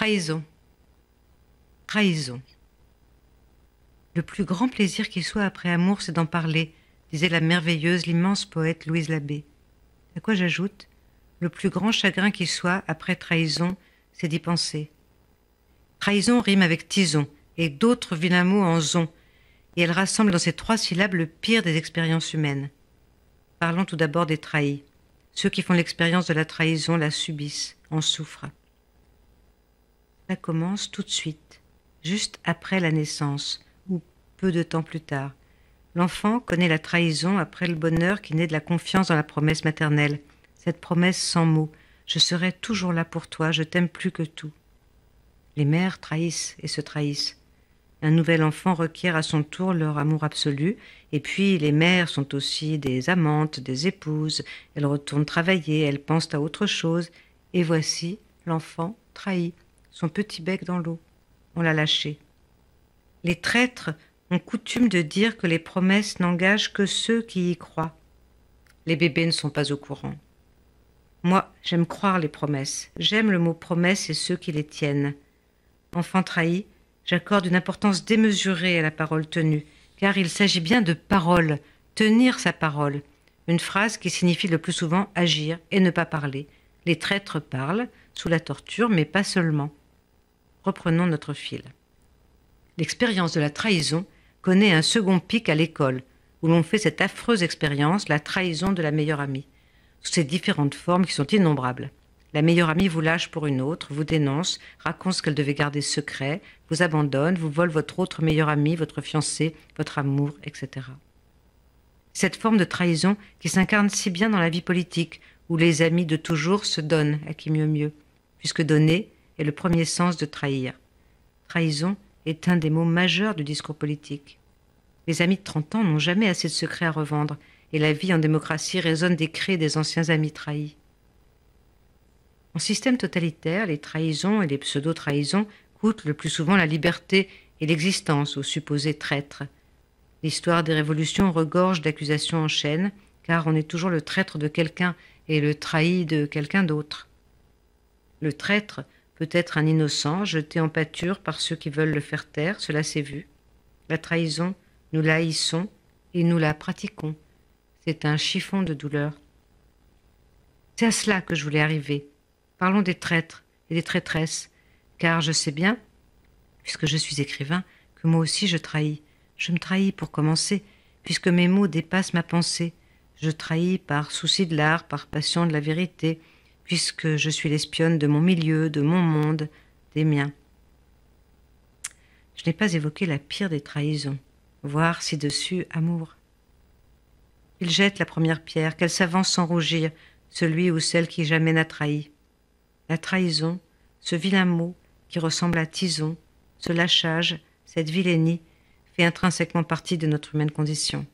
Trahison. Trahison. Le plus grand plaisir qui soit après amour, c'est d'en parler, disait la merveilleuse, l'immense poète Louise Labbé. À quoi j'ajoute Le plus grand chagrin qui soit après trahison, c'est d'y penser. Trahison rime avec tison, et d'autres vilains mots en zon, et elle rassemble dans ces trois syllabes le pire des expériences humaines. Parlons tout d'abord des trahis. Ceux qui font l'expérience de la trahison la subissent, en souffrent. Ça commence tout de suite, juste après la naissance, ou peu de temps plus tard. L'enfant connaît la trahison après le bonheur qui naît de la confiance dans la promesse maternelle, cette promesse sans mots. Je serai toujours là pour toi, je t'aime plus que tout. Les mères trahissent et se trahissent. Un nouvel enfant requiert à son tour leur amour absolu, et puis les mères sont aussi des amantes, des épouses, elles retournent travailler, elles pensent à autre chose, et voici l'enfant trahi, son petit bec dans l'eau. On l'a lâché. Les traîtres ont coutume de dire que les promesses n'engagent que ceux qui y croient. Les bébés ne sont pas au courant. Moi, j'aime croire les promesses. J'aime le mot promesse et ceux qui les tiennent. Enfant trahi, J'accorde une importance démesurée à la parole tenue, car il s'agit bien de parole, tenir sa parole, une phrase qui signifie le plus souvent agir et ne pas parler. Les traîtres parlent, sous la torture, mais pas seulement. Reprenons notre fil. L'expérience de la trahison connaît un second pic à l'école, où l'on fait cette affreuse expérience, la trahison de la meilleure amie, sous ses différentes formes qui sont innombrables. La meilleure amie vous lâche pour une autre, vous dénonce, raconte ce qu'elle devait garder secret, vous abandonne, vous vole votre autre meilleure amie, votre fiancé, votre amour, etc. Cette forme de trahison qui s'incarne si bien dans la vie politique, où les amis de toujours se donnent à qui mieux mieux, puisque donner est le premier sens de trahir. Trahison est un des mots majeurs du discours politique. Les amis de 30 ans n'ont jamais assez de secrets à revendre, et la vie en démocratie résonne des cris des anciens amis trahis. En système totalitaire, les trahisons et les pseudo-trahisons coûtent le plus souvent la liberté et l'existence aux supposés traîtres. L'histoire des révolutions regorge d'accusations en chaîne, car on est toujours le traître de quelqu'un et le trahi de quelqu'un d'autre. Le traître peut être un innocent jeté en pâture par ceux qui veulent le faire taire, cela s'est vu. La trahison, nous la haïssons et nous la pratiquons. C'est un chiffon de douleur. C'est à cela que je voulais arriver, Parlons des traîtres et des traîtresses, car je sais bien, puisque je suis écrivain, que moi aussi je trahis. Je me trahis pour commencer, puisque mes mots dépassent ma pensée. Je trahis par souci de l'art, par passion de la vérité, puisque je suis l'espionne de mon milieu, de mon monde, des miens. Je n'ai pas évoqué la pire des trahisons, voir ci-dessus amour. Il jette la première pierre, qu'elle s'avance sans rougir, celui ou celle qui jamais n'a trahi. La trahison, ce vilain mot qui ressemble à tison, ce lâchage, cette vilainie, fait intrinsèquement partie de notre humaine condition.